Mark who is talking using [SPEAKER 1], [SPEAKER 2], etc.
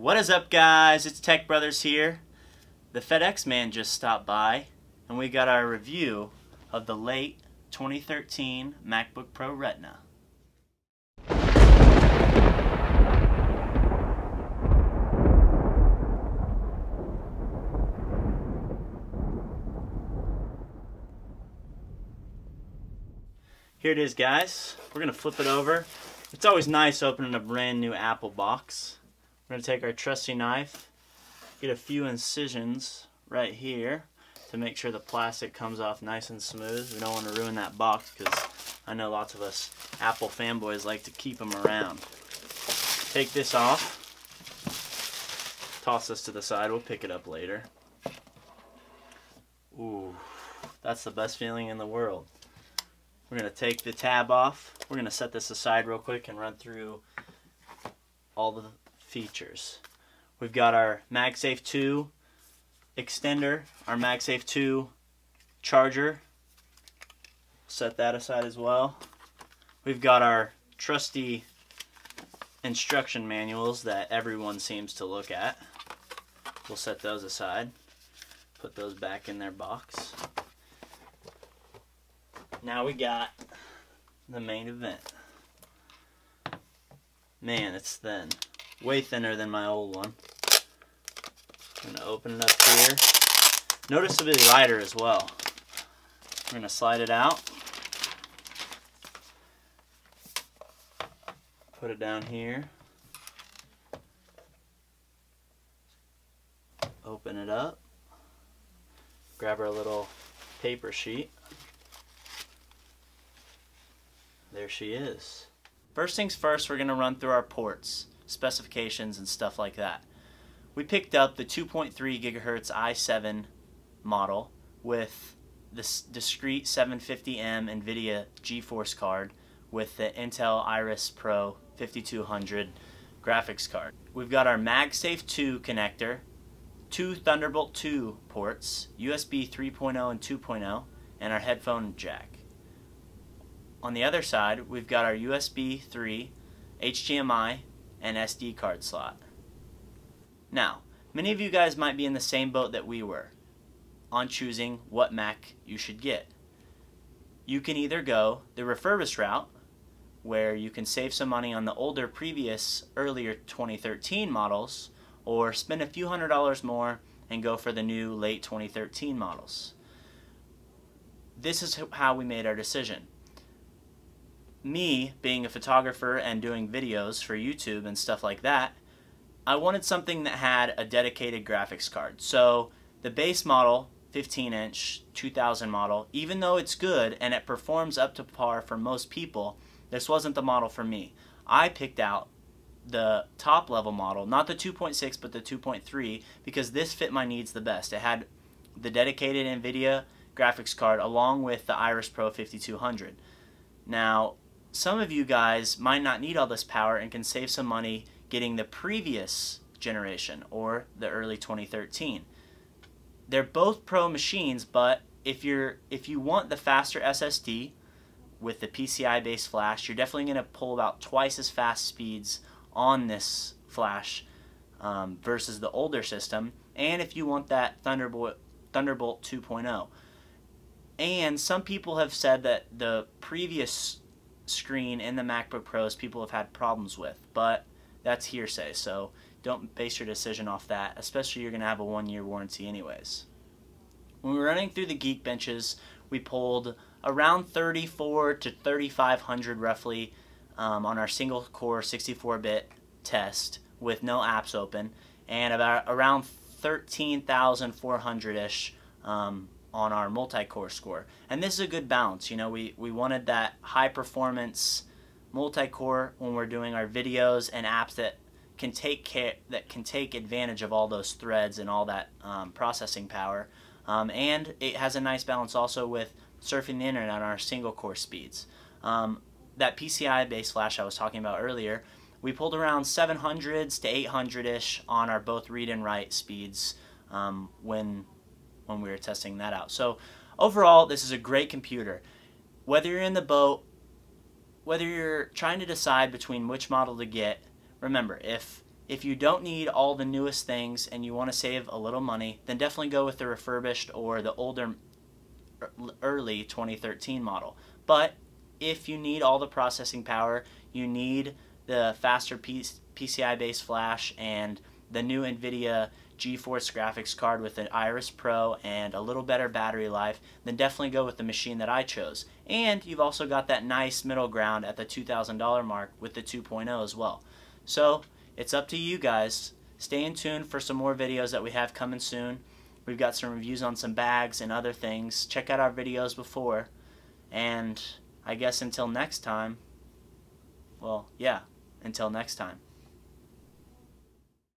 [SPEAKER 1] What is up guys? It's Tech Brothers here. The FedEx man just stopped by and we got our review of the late 2013 MacBook Pro Retina. Here it is guys. We're to flip it over. It's always nice opening a brand new Apple box. We're going to take our trusty knife, get a few incisions right here to make sure the plastic comes off nice and smooth. We don't want to ruin that box because I know lots of us Apple fanboys like to keep them around. Take this off, toss this to the side, we'll pick it up later. Ooh, that's the best feeling in the world. We're going to take the tab off. We're going to set this aside real quick and run through all the features. We've got our MagSafe 2 extender, our MagSafe 2 charger. Set that aside as well. We've got our trusty instruction manuals that everyone seems to look at. We'll set those aside. Put those back in their box. Now we got the main event. Man, it's thin. Way thinner than my old one. I'm going to open it up here. Noticeably lighter as well. We're going to slide it out. Put it down here. Open it up. Grab our little paper sheet. There she is. First things first, we're going to run through our ports specifications and stuff like that. We picked up the 2.3 gigahertz i7 model with this discrete 750M NVIDIA GeForce card with the Intel Iris Pro 5200 graphics card. We've got our MagSafe 2 connector, two Thunderbolt 2 ports, USB 3.0 and 2.0, and our headphone jack. On the other side, we've got our USB 3, HDMI, and SD card slot. Now, many of you guys might be in the same boat that we were on choosing what Mac you should get. You can either go the refurbished route, where you can save some money on the older previous earlier 2013 models, or spend a few hundred dollars more and go for the new late 2013 models. This is how we made our decision me being a photographer and doing videos for YouTube and stuff like that, I wanted something that had a dedicated graphics card. So the base model, 15 inch, 2000 model, even though it's good and it performs up to par for most people, this wasn't the model for me. I picked out the top level model, not the 2.6 but the 2.3 because this fit my needs the best. It had the dedicated NVIDIA graphics card along with the Iris Pro 5200. Now, some of you guys might not need all this power and can save some money getting the previous generation or the early 2013. They're both pro machines, but if you're if you want the faster SSD with the PCI based flash, you're definitely going to pull about twice as fast speeds on this flash um, versus the older system. And if you want that Thunderbolt Thunderbolt 2.0. And some people have said that the previous screen in the MacBook Pros people have had problems with, but that's hearsay, so don't base your decision off that, especially you're going to have a one year warranty anyways. When we were running through the Geekbenches, we pulled around 34 to 3500 roughly um, on our single core 64 bit test with no apps open, and about around 13,400 ish um, on our multi-core score. And this is a good balance. You know, we, we wanted that high performance multi-core when we're doing our videos and apps that can take care that can take advantage of all those threads and all that um, processing power. Um, and it has a nice balance also with surfing the internet on our single core speeds. Um, that PCI based flash I was talking about earlier, we pulled around 700s to 800ish on our both read and write speeds um, when when we were testing that out. So overall, this is a great computer. Whether you're in the boat, whether you're trying to decide between which model to get, remember, if if you don't need all the newest things and you want to save a little money, then definitely go with the refurbished or the older er, early 2013 model. But if you need all the processing power, you need the faster PCI based flash and the new NVIDIA GeForce graphics card with an Iris Pro and a little better battery life, then definitely go with the machine that I chose. And you've also got that nice middle ground at the $2,000 mark with the 2.0 as well. So it's up to you guys. Stay in tune for some more videos that we have coming soon. We've got some reviews on some bags and other things. Check out our videos before. And I guess until next time, well, yeah, until next time.